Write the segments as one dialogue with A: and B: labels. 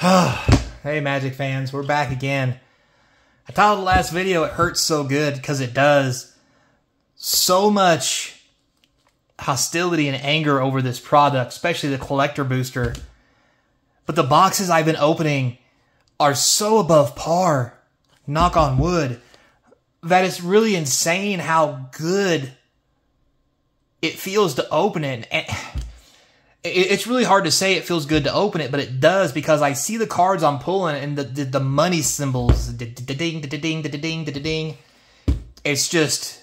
A: hey, Magic fans, we're back again. I titled the last video, It Hurts So Good, because it does. So much hostility and anger over this product, especially the collector booster. But the boxes I've been opening are so above par, knock on wood, that it's really insane how good it feels to open it. And it's really hard to say it feels good to open it, but it does because I see the cards I'm pulling and the the, the money symbols, ding, ding, ding, ding, ding. It's just,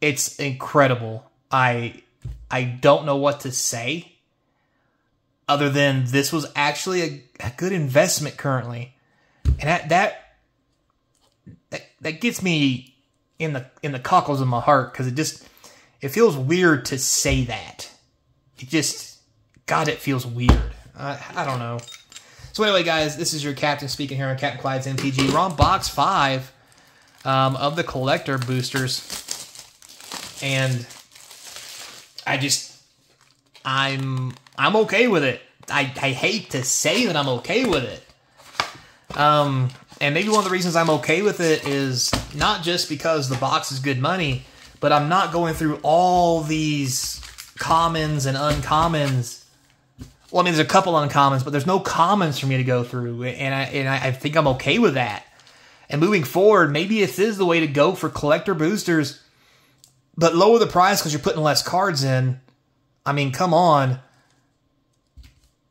A: it's incredible. I I don't know what to say, other than this was actually a, a good investment currently, and that that that, that gets me in the in the cockles of my heart because it just it feels weird to say that it just, God, it feels weird. I, I don't know. So anyway, guys, this is your captain speaking here on Captain Clyde's MTG. We're on box five um, of the collector boosters, and I just, I'm, I'm okay with it. I, I hate to say that I'm okay with it. Um, and maybe one of the reasons I'm okay with it is not just because the box is good money, but I'm not going through all these commons and uncommons. Well, I mean, there's a couple uncommons, but there's no commons for me to go through, and I and I think I'm okay with that. And moving forward, maybe this is the way to go for collector boosters, but lower the price because you're putting less cards in. I mean, come on.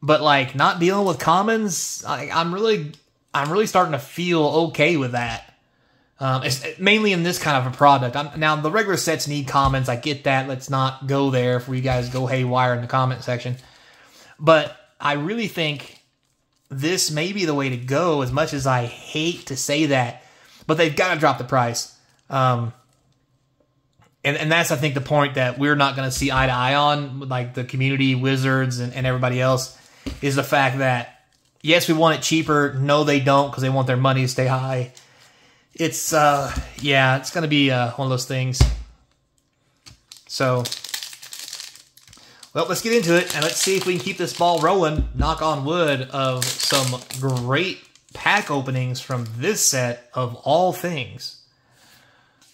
A: But like not dealing with commons, I, I'm really, I'm really starting to feel okay with that. Um, it's mainly in this kind of a product. I'm, now, the regular sets need comments. I get that. Let's not go there for you guys go haywire in the comment section. But I really think this may be the way to go, as much as I hate to say that. But they've got to drop the price. Um, and, and that's, I think, the point that we're not going to see eye to eye on, like the community, wizards, and, and everybody else, is the fact that, yes, we want it cheaper. No, they don't because they want their money to stay high it's uh yeah, it's gonna be uh, one of those things. So, well, let's get into it and let's see if we can keep this ball rolling. Knock on wood of some great pack openings from this set of all things.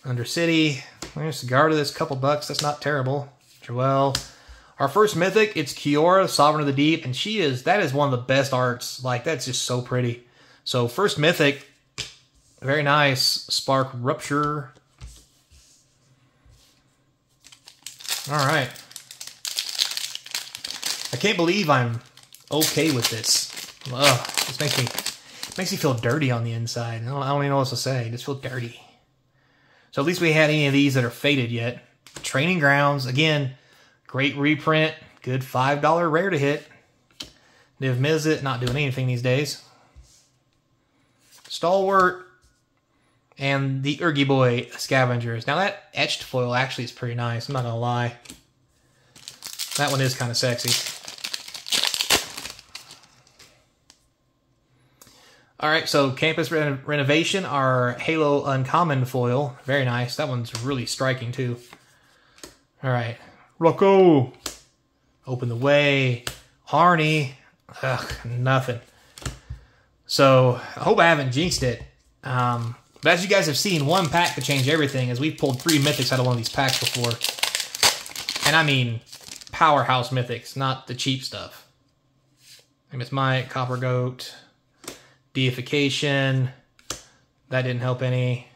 A: Undercity, there's a guard of this couple bucks. That's not terrible. Joelle. Our first mythic, it's Kiora, Sovereign of the Deep, and she is that is one of the best arts. Like that's just so pretty. So first mythic, very nice. Spark Rupture. All right. I can't believe I'm okay with this. Ugh, this makes me makes me feel dirty on the inside. I don't, I don't even know what to say. I just feel dirty. So at least we had any of these that are faded yet. Training Grounds, again, great reprint. Good $5 rare to hit. Niv Mizzet, not doing anything these days. Stalwart, and the Urgi Boy Scavengers. Now that etched foil actually is pretty nice, I'm not gonna lie. That one is kind of sexy. Alright, so Campus Ren Renovation, our Halo Uncommon foil. Very nice. That one's really striking too. Alright. Rocco! Open the way. Harney. Ugh, nothing. So, I hope I haven't jinxed it. Um, but as you guys have seen, one pack could change everything, as we've pulled three mythics out of one of these packs before. And I mean powerhouse mythics, not the cheap stuff. It's my Copper Goat, Deification. That didn't help any.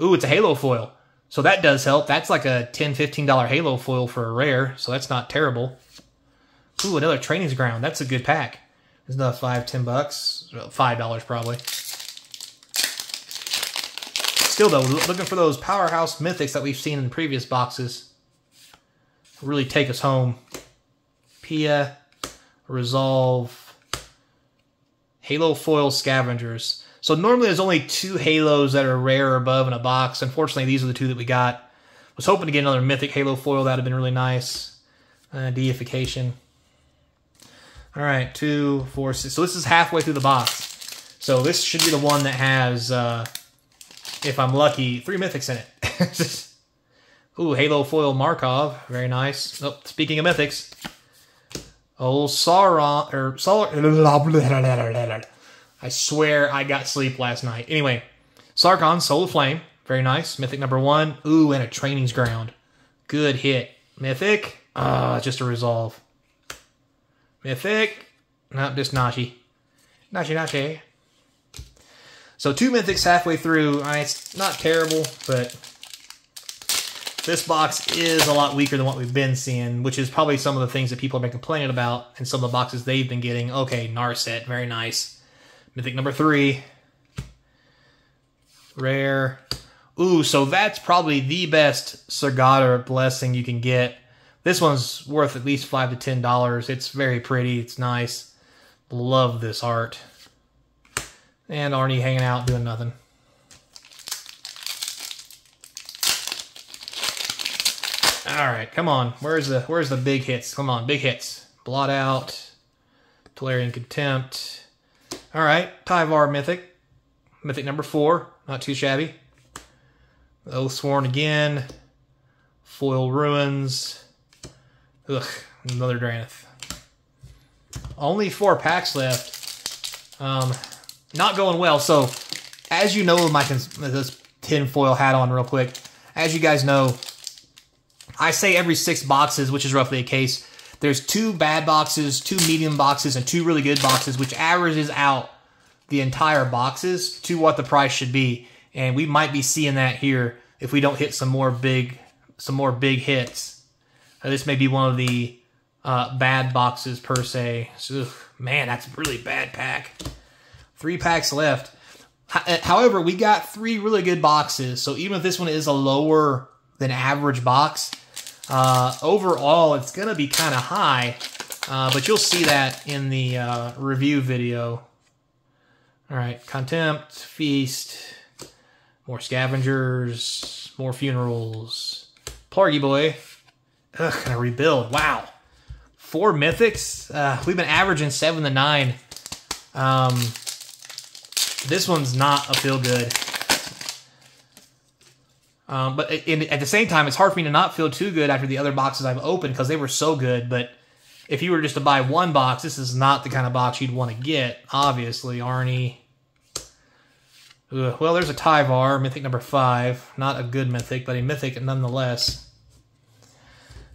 A: Ooh, it's a Halo foil. So that does help. That's like a $10, $15 Halo foil for a rare, so that's not terrible. Ooh, another Training's Ground. That's a good pack. It's another five, ten bucks. $5 probably. Still, though, looking for those powerhouse mythics that we've seen in previous boxes. Really take us home. Pia, Resolve, Halo Foil Scavengers. So normally there's only two Halos that are rare above in a box. Unfortunately, these are the two that we got. Was hoping to get another Mythic Halo Foil. That would have been really nice. Uh, deification. All right, two, four, six. So this is halfway through the box. So this should be the one that has uh, if I'm lucky, three mythics in it. Ooh, Halo Foil Markov. Very nice. Oh, speaking of mythics. Old Sauron or Sauron. I swear I got sleep last night. Anyway, Sarkhan, Soul of Flame, very nice. Mythic number one. Ooh, and a Training's Ground. Good hit. Mythic. Ah, uh, just a resolve. Mythic. Nope, just Nashi. Nashi Nashi. So two mythics halfway through. I it's not terrible, but this box is a lot weaker than what we've been seeing, which is probably some of the things that people have been complaining about and some of the boxes they've been getting. Okay, Narset, very nice. Mythic number three. Rare. Ooh, so that's probably the best Sigarda blessing you can get. This one's worth at least five to ten dollars. It's very pretty. It's nice. Love this art. And Arnie hanging out doing nothing. All right, come on. Where's the where's the big hits? Come on, big hits. Blot out. Tolarian Contempt. All right, Tyvar Mythic. Mythic number four. Not too shabby. Oathsworn again. Foil Ruins. Ugh, another Drannith. Only four packs left. Um, not going well. So, as you know, with my this tinfoil hat on real quick. As you guys know, I say every six boxes, which is roughly a case. There's two bad boxes, two medium boxes, and two really good boxes, which averages out the entire boxes to what the price should be. And we might be seeing that here if we don't hit some more big, some more big hits. Uh, this may be one of the uh, bad boxes per se. So, man, that's a really bad pack. Three packs left. Uh, however, we got three really good boxes. So even if this one is a lower than average box, uh, overall it's going to be kind of high. Uh, but you'll see that in the uh, review video. All right, Contempt, Feast, more Scavengers, more Funerals, Plargy Boy. Ugh, gonna rebuild. Wow. Four Mythics. Uh, we've been averaging seven to nine. Um, this one's not a feel good. Um, but in, at the same time, it's hard for me to not feel too good after the other boxes I've opened because they were so good. But if you were just to buy one box, this is not the kind of box you'd want to get. Obviously, Arnie. Ugh. Well, there's a Tyvar, mythic number five. Not a good mythic, but a mythic nonetheless.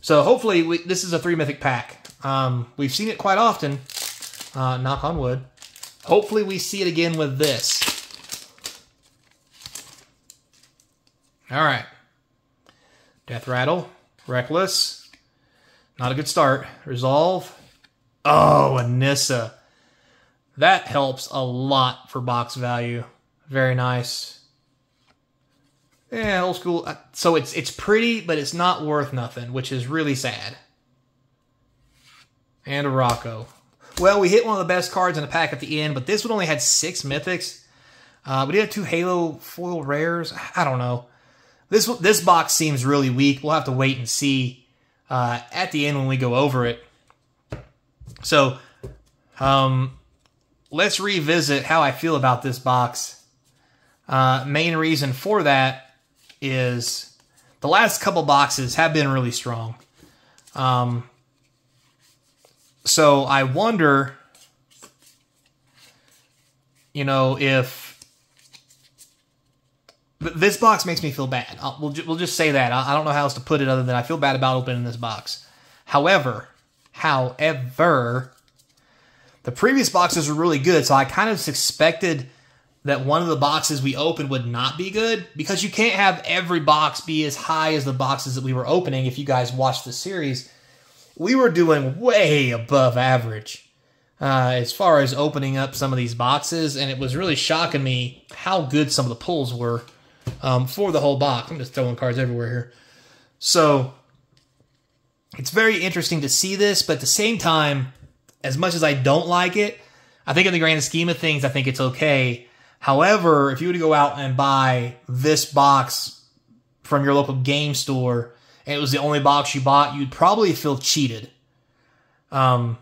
A: So hopefully, we, this is a three mythic pack. Um, we've seen it quite often. Uh, knock on wood. Hopefully we see it again with this. All right. Death Rattle. Reckless. Not a good start. Resolve. Oh, Anissa. That helps a lot for box value. Very nice. Yeah, old school. Uh, so it's it's pretty, but it's not worth nothing, which is really sad. And a Rocco. Well, we hit one of the best cards in the pack at the end, but this one only had six mythics. Uh, we did have two Halo foil rares. I don't know. This this box seems really weak. We'll have to wait and see uh, at the end when we go over it. So, um, let's revisit how I feel about this box. Uh, main reason for that is the last couple boxes have been really strong. Um, so I wonder, you know, if this box makes me feel bad. I'll, we'll, we'll just say that. I, I don't know how else to put it other than I feel bad about opening this box. However, however, the previous boxes were really good, so I kind of suspected that one of the boxes we opened would not be good because you can't have every box be as high as the boxes that we were opening if you guys watched the series we were doing way above average uh, as far as opening up some of these boxes, and it was really shocking me how good some of the pulls were um, for the whole box. I'm just throwing cards everywhere here. So it's very interesting to see this, but at the same time, as much as I don't like it, I think in the grand scheme of things, I think it's okay. However, if you were to go out and buy this box from your local game store, and it was the only box you bought, you'd probably feel cheated. Um,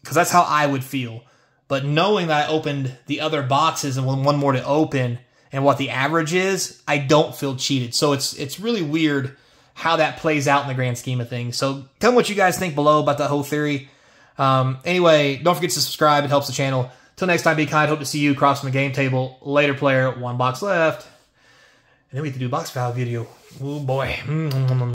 A: because that's how I would feel. But knowing that I opened the other boxes and one more to open and what the average is, I don't feel cheated. So it's it's really weird how that plays out in the grand scheme of things. So tell me what you guys think below about that whole theory. Um, anyway, don't forget to subscribe. It helps the channel. Till next time, be kind. Hope to see you across from the game table. Later, player. One box left then we had to do box valve video. Oh boy. Mm, mm, mm,